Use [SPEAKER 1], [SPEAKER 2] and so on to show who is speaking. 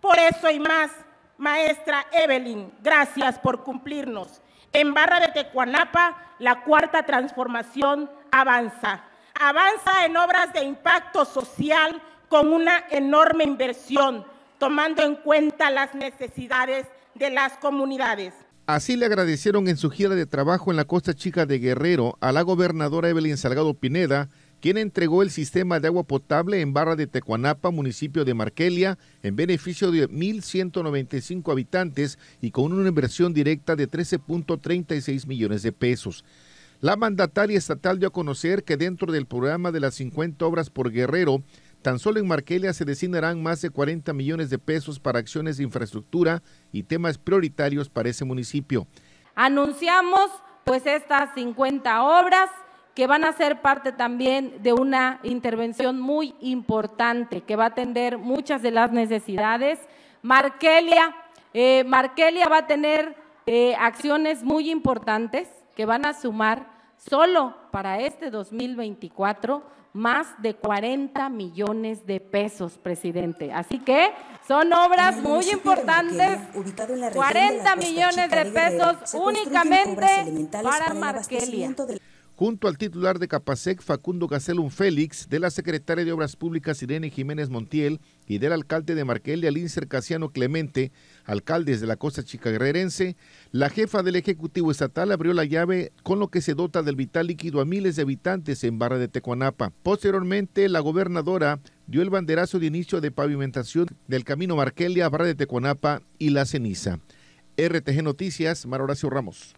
[SPEAKER 1] Por eso y más, maestra Evelyn, gracias por cumplirnos. En Barra de Tecuanapa, la cuarta transformación avanza. Avanza en obras de impacto social con una enorme inversión, tomando en cuenta las necesidades de las comunidades.
[SPEAKER 2] Así le agradecieron en su gira de trabajo en la Costa Chica de Guerrero a la gobernadora Evelyn Salgado Pineda, quien entregó el sistema de agua potable en Barra de Tecuanapa, municipio de Marquelia, en beneficio de 1.195 habitantes y con una inversión directa de 13.36 millones de pesos. La mandataria estatal dio a conocer que dentro del programa de las 50 obras por Guerrero, Tan solo en Marquelia se destinarán más de 40 millones de pesos para acciones de infraestructura y temas prioritarios para ese municipio.
[SPEAKER 3] Anunciamos pues estas 50 obras que van a ser parte también de una intervención muy importante que va a atender muchas de las necesidades. Marquelia, eh, Marquelia va a tener eh, acciones muy importantes que van a sumar solo para este 2024 más de 40 millones de pesos, presidente. Así que son obras muy importantes, 40 millones de pesos únicamente para Marquelia.
[SPEAKER 2] Junto al titular de Capasec, Facundo Gacelum Félix, de la secretaria de Obras Públicas Irene Jiménez Montiel y del alcalde de Marquelia, Lincer Casiano Clemente, alcaldes de la costa chica guerrerense, la jefa del Ejecutivo Estatal abrió la llave con lo que se dota del vital líquido a miles de habitantes en Barra de Tecuanapa. Posteriormente, la gobernadora dio el banderazo de inicio de pavimentación del camino Marquelia, Barra de Tecuanapa y La Ceniza. RTG Noticias, Mar Horacio Ramos.